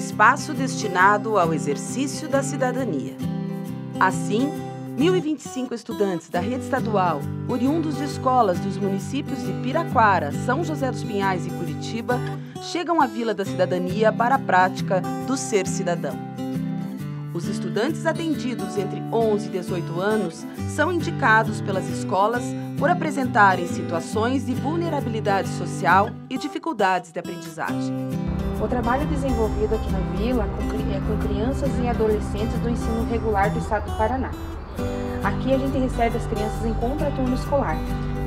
espaço destinado ao exercício da cidadania. Assim, 1.025 estudantes da rede estadual, oriundos de escolas dos municípios de Piraquara, São José dos Pinhais e Curitiba, chegam à Vila da Cidadania para a prática do ser cidadão. Os estudantes atendidos entre 11 e 18 anos são indicados pelas escolas por apresentarem situações de vulnerabilidade social e dificuldades de aprendizagem. O trabalho desenvolvido aqui na Vila é com crianças e adolescentes do ensino regular do Estado do Paraná. Aqui a gente recebe as crianças em contraturno escolar.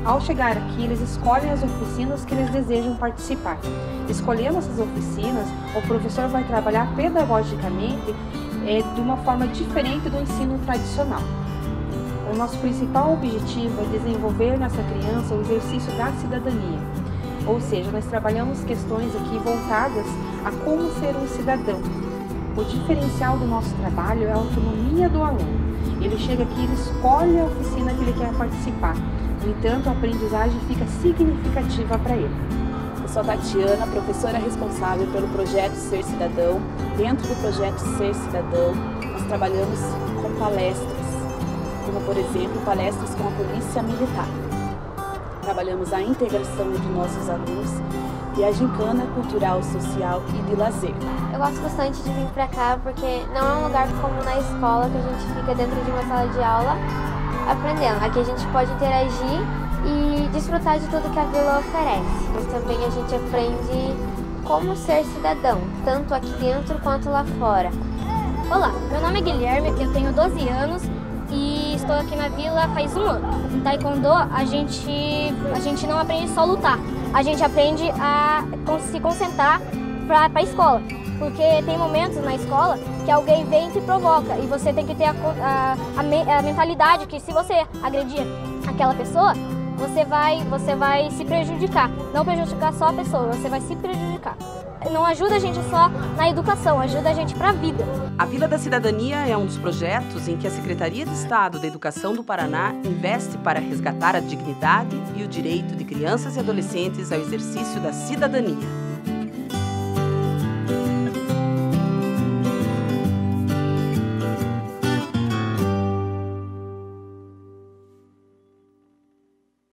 Ao chegar aqui, eles escolhem as oficinas que eles desejam participar. Escolhendo essas oficinas, o professor vai trabalhar pedagogicamente é, de uma forma diferente do ensino tradicional. O nosso principal objetivo é desenvolver nessa criança o exercício da cidadania, ou seja, nós trabalhamos questões aqui voltadas a como ser um cidadão. O diferencial do nosso trabalho é a autonomia do aluno. Ele chega aqui, ele escolhe a oficina que ele quer participar. No entanto, a aprendizagem fica significativa para ele. Eu sou a Tatiana, professora responsável pelo projeto Ser Cidadão. Dentro do projeto Ser Cidadão, nós trabalhamos com palestras, como por exemplo palestras com a Polícia Militar. Trabalhamos a integração entre nossos alunos e a gincana cultural, social e de lazer. Eu gosto bastante de vir para cá porque não é um lugar como na escola que a gente fica dentro de uma sala de aula aprendendo. Aqui a gente pode interagir e desfrutar de tudo que a vila oferece. Mas também a gente aprende como ser cidadão, tanto aqui dentro quanto lá fora. Olá, meu nome é Guilherme, eu tenho 12 anos e estou aqui na vila faz um ano. Em Taekwondo a gente, a gente não aprende só lutar, a gente aprende a se concentrar para a escola. Porque tem momentos na escola que alguém vem e te provoca e você tem que ter a, a, a, a mentalidade que se você agredir aquela pessoa, você vai, você vai se prejudicar. Não prejudicar só a pessoa, você vai se prejudicar. Não ajuda a gente só na educação, ajuda a gente para a vida. A Vila da Cidadania é um dos projetos em que a Secretaria de Estado da Educação do Paraná investe para resgatar a dignidade e o direito de crianças e adolescentes ao exercício da cidadania.